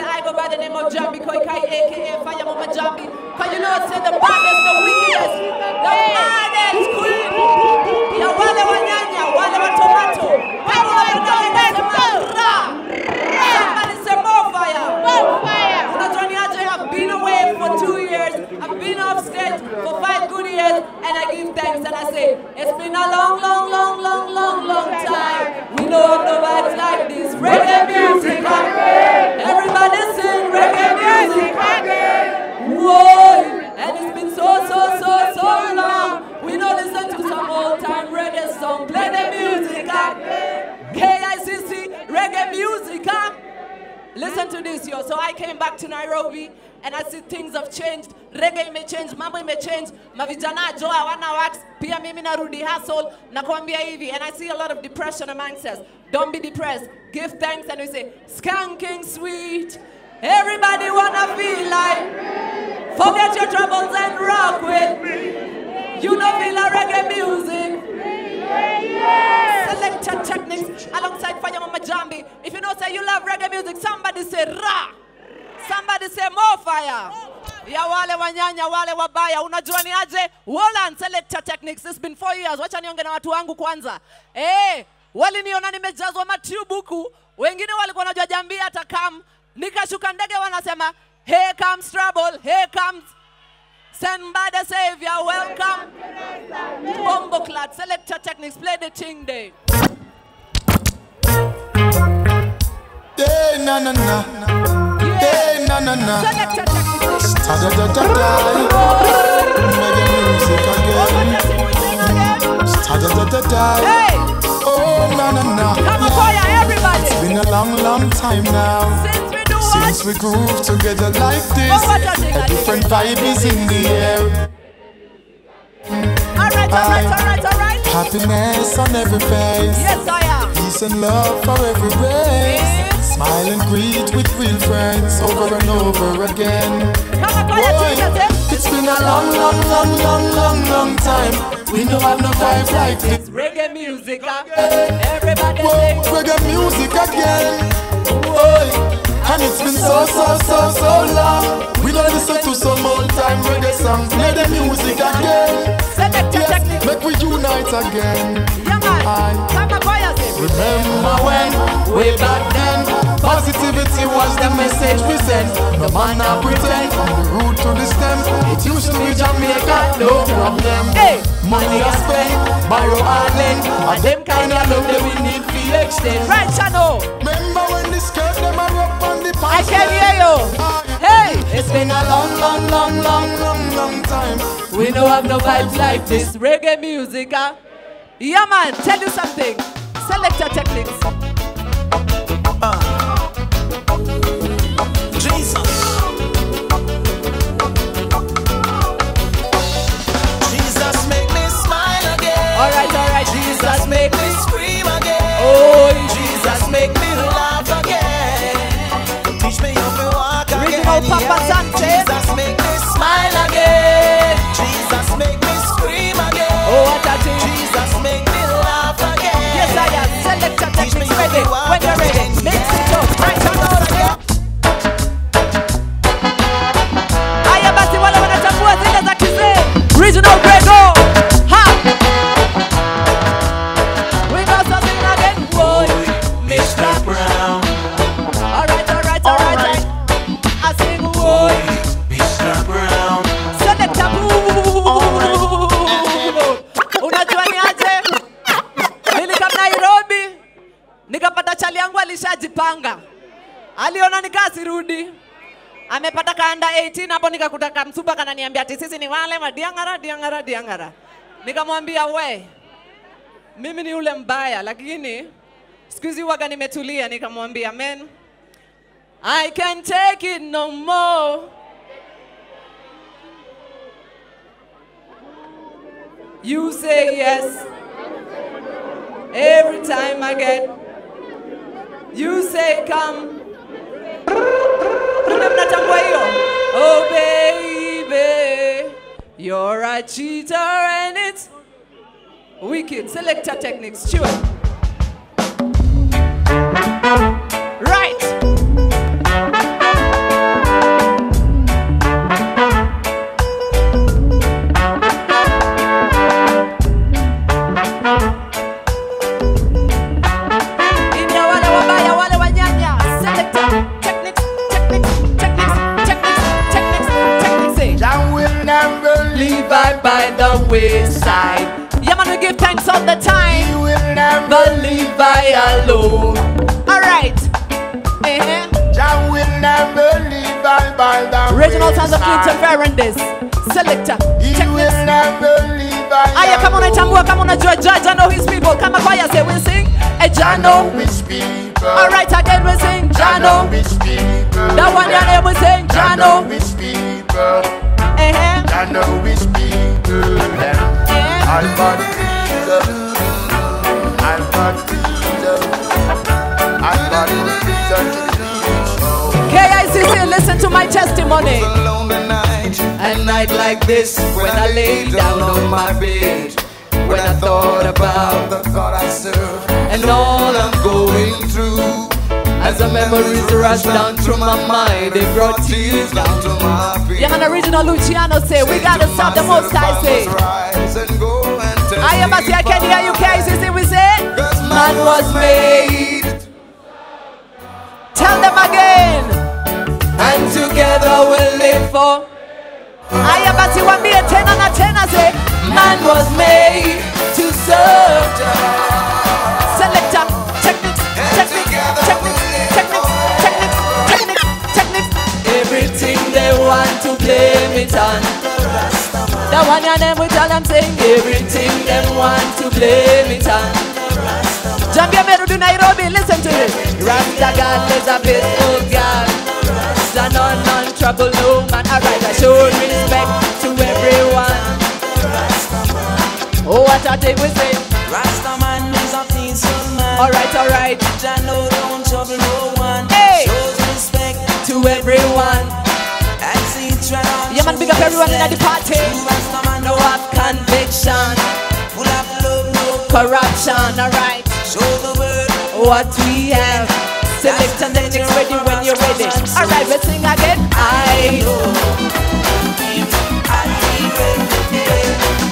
say I go by the name of Jahmby Koikai, aka Fire Mama Jahmby. Cause you know, say the baddest, the wickedest, the baddest queen. Ya wale wanyanya, wale wa tomato. Wale wa tomato. Somebody say more fire. More fire. Unajua ni aje, I've been away for two years. I've been off stage for five good years. And I give thanks and I say, it's been a long, long, long, long, long, long time. We know of no vibes like this. Reggae music. Sing reggae music. Whoa. And it's been so, so, so, so long. We don't listen to some old time reggae song. Play the music. ah. KICC reggae music. Listen to this, yo. So I came back to Nairobi and I see things have changed. Reggae may change, mambo ime change. Mavijana joa hawana wax. Pia mimi narudi hustle. Nakwambia hivi. And I see a lot of depression amongst us. Don't be depressed. Give thanks and we say, skanking sweet. Everybody wanna feel like, forget your troubles and rock with me. You know feel like reggae music. Selected techniques alongside Fire Mama Jambi. If you know say you love reggae music, somebody say ra. Somebody say more fire. Ya wale wanyanya wale wabaya, unajua ni aje? Wolan selector techniques. It's been four years. Wacha niongee na watu wangu kwanza. Eh, waliniona nimejazwa matubuku. Wengine walikuwa wanajua jambi hata kam. Nikashuka ndege wanasema, here comes trouble, here comes Send by the Savior, welcome. Bombo clad, selector techniques, play the thing day. Day na na na. Day na na na. Selector techniques. Da da da da. Reggae music again. Da da da da. Hey, Oh na na na. come on, everybody. Been a long, long time now. Since Since we groove together like this, a thing, a a different vibe is in the air. Alright, alright, alright, alright. Happiness on every face, Yes, I am. peace and love for every race. Smile and greet with real friends over and over again. Come on, fire, Boy, eh? it's been a long, long, long, long, long, long time. We don't have no vibe like this. Reggae music, huh? Everybody Whoa, reggae music again. Boy, and it's been so, so, so, so long. We don't listen to some old time reggae song. Play the music again. Yes, make we unite again. Yeah, man. Aye. Come on, fire, sing. Remember when, way back then, positivity was the message we sent. The man I pretend, from the root to the stem. It used to be Jamaica, no problem. Hey. Money I spend, borrow and lend. And them kind of love that we need to extend. Right, channel. You. Hey, It's been a long, long, long, long, long, long time. we don't have no vibes like this. Reggae music, huh? Yeah, man. Tell you something. Selector techniques. Jesus. Aliona amepata ka kanda 18 hapo, nikakuta kamsuba kananiambia ati sisi ni wale madiangara diangara diangara. Nikamwambia we, mimi ni ule mbaya, lakini siku hizi waga nimetulia. Nikamwambia men, I can take it no more. You say yes every time I get. You say come. You're a cheater and it's wicked. Selector techniques, sure. Wayside. Yeah, man, we give thanks all the He time. will never But Levi alone. Alright. Eh. Jah will never leave I by the Original sounds of interference. Selector. He Check will this. never leave I Aya, come on, Itambua, come on, Judge, Judge, I know his people. Come on, choir, say we sing. Eh, I know Jano. people Alright, again we sing. I Jano. people That one your name we sing. I Jano. which people Eh, eh. I them KICC, listen to my testimony. Alone the night, A night like this, when I lay down on my bed, when I thought about the God I serve, and all I'm going through. As the memories rush down through my mind, they brought tears down to my feet. Yeah, man, original Luciano say, we gotta stop the most I say. Rise and go and tell I am a say, I can hear you, KICC, we say, man was made. Tell them again. And together we'll live for. I am a say, one be a ten and a ten, I say, man was made to serve. On. The one your name we tell them saying everything them want to blame it on. Jambia Merudu Nairobi, listen to this. Rasta God is a peaceful God. The non non trouble no man. Alright, I show respect to everyone. Oh, what a thing we say. Rasta man is a peaceful man. Alright, alright. Jah know don't trouble no one. Hey. Shows respect To everyone. Big up everyone in the party. No have conviction, full of love, no corruption. Alright. show the world. what we have. Select and then it's ready when you're ready. Alright, let's sing again. I know. I will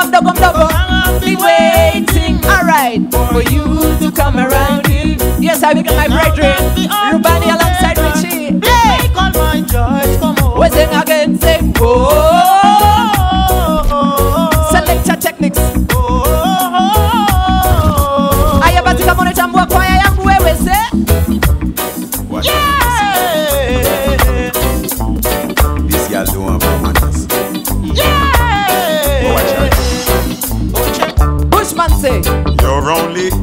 Wale wanaitambua mdogo mdogo. Be waiting, alright, for you to come around. Yes, I become my brethren. Rubani alongside Richie. Hey, Make all my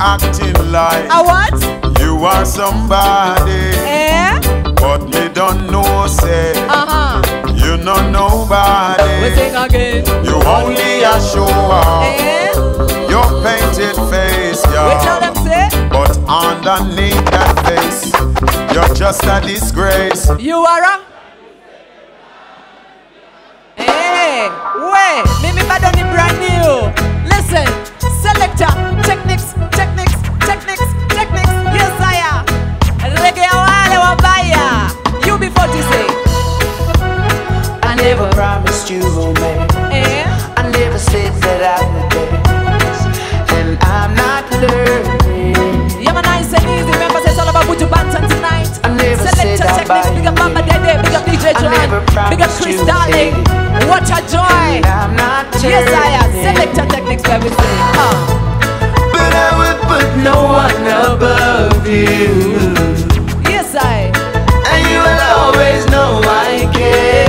acting like A what? you are somebody Eh? But me don't know say Uh-huh. You know We nobody sing again. You only a show off Eh? Your painted face, We tell them say. But underneath that face You're just a disgrace You are a Hey, wait, mimi bado ni UB40 say. I never promised you romance. Eh? I never said that I would dance, and I'm not learning. Yeah, man, nice and easy. Remember, say it's all about Buju Banton tonight. I never Selector, said I'd techniques, buy big up you Mama Dede, big up DJ I never big up Chris Darling. What a joy. And I'm not Yes, I am. Selector techniques, where we say. Uh. But I would put no one above you, will always know I care.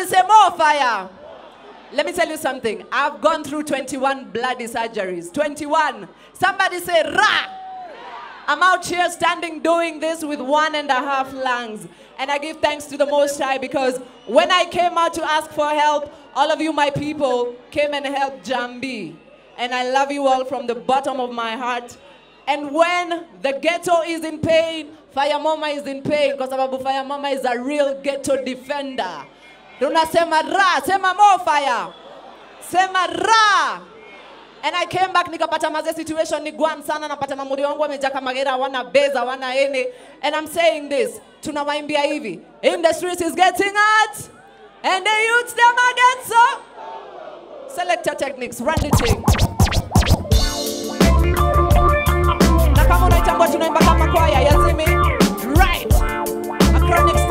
Somebody say more fire. Let me tell you something. I've gone through 21 bloody surgeries. 21. Somebody say rah. I'm out here standing doing this with one and a half lungs. And I give thanks to the Most High because when I came out to ask for help, all of you, my people, came and helped Jahmby. And I love you all from the bottom of my heart. And when the ghetto is in pain, Fire Mama is in pain because Fire Mama is a real ghetto defender. Tunasema ra, sema more fire. Sema ra. And I came back nikapata maze situation ni gwan sana napata mamuri wangu wamejaa kama gera wana beza wana ene. And I'm saying this tunawaimbia hivi. In the streets is getting hot and the youths them again so. Selector techniques run the thing. Na kama unaitambua tunaimba kama kwaya yazimi right. Acronic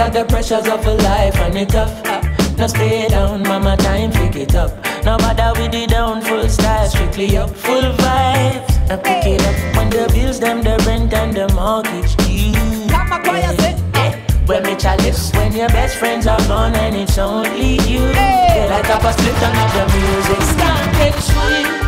Under the pressures of a life and it tough. Ah. Now stay down, mama, time pick it up. Now bother with the down, full style, strictly up, full vibes. Now pick it up when the bills, them, the rent and the mortgage due. Kama kwaya say When me chalice, when your best friends are gone and it's only you. Hey. Get like up a split and have the music stamping sweet. Everybody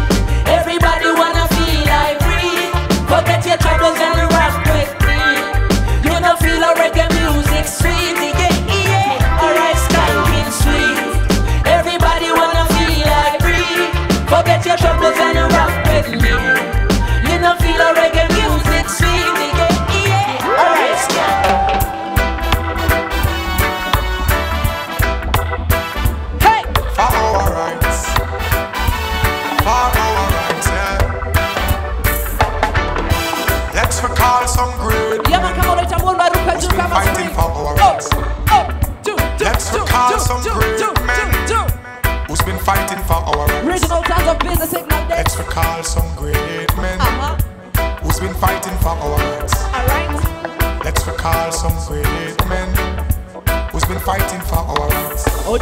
Let's recall some great Yeah, man, unaitambua unaruka juu kama fighting for our rights. juu, Let's recall some great men. who's been fighting for our rights. Of business signal day. Let's recall some great men Uh-huh. who's been fighting for our rights. All right. Let's recall some great men who's been fighting for our rights. Oh.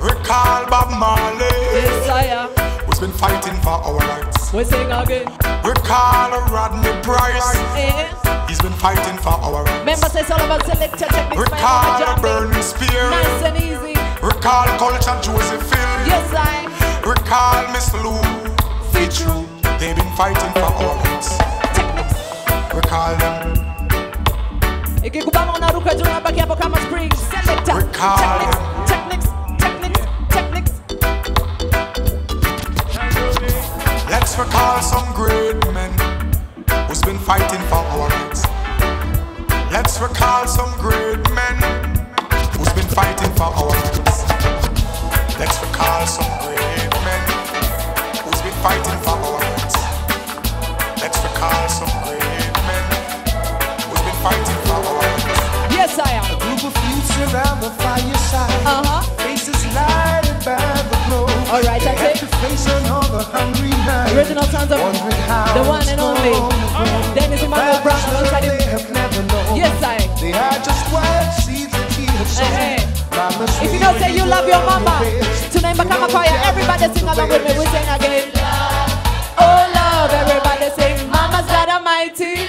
Recall Bob Marley Desire. who's been fighting for our rights. We sing again. Recall Rodney Price, Eh. he's been fighting for our rights. Remember, say all about selector techniques. Recall Mama Burning Jahmby. Nice and easy. recall Culture Josephine, Yes, I. recall Miss Lou, Fitru, they've been fighting for our rights. Techniques. Recall them, Ikikubama unaruka juu unabaki hapo kama spring. Selector. Recall. Recall some great men who's been fighting for our rights. Let's recall some great men who's been fighting for our rights. Let's recall some great men who's been fighting for our rights. Let's recall some great men who's been fighting for our rights. Yes, I am. A Group of youths around the fireside. Uh-huh. Faces lighted by the glow. All right, I had take- to hungry night. Original sounds of the one and only. Dennis Emmanuel Brown alongside They him. have never known. Yes, I. They are just wild seeds that he had sown. Eh, eh. If you don't say you love your mama, kama You kwaya. don't Everybody sing along with me. We sing again. Oh love, everybody sing. Mama's God Almighty.